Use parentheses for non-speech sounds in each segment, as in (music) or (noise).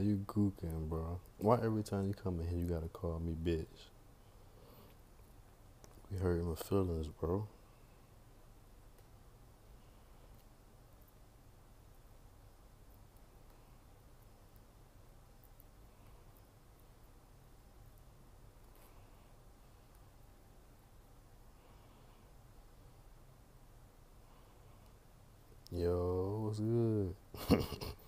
you gooking, bro? Why every time you come in here you gotta call me bitch? You hurt my feelings, bro. Yo, what's good? (laughs)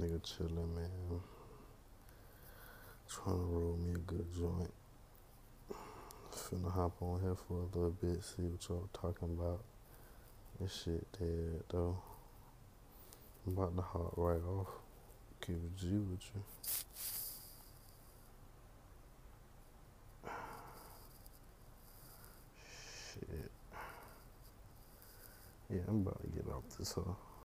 Nigga chillin', man. Trying to roll me a good joint. Finna hop on here for a little bit, see what y'all talking about. This shit dead, though. I'm about to hop right off. Keep it G with you. Shit. Yeah, I'm about to get off this hoe.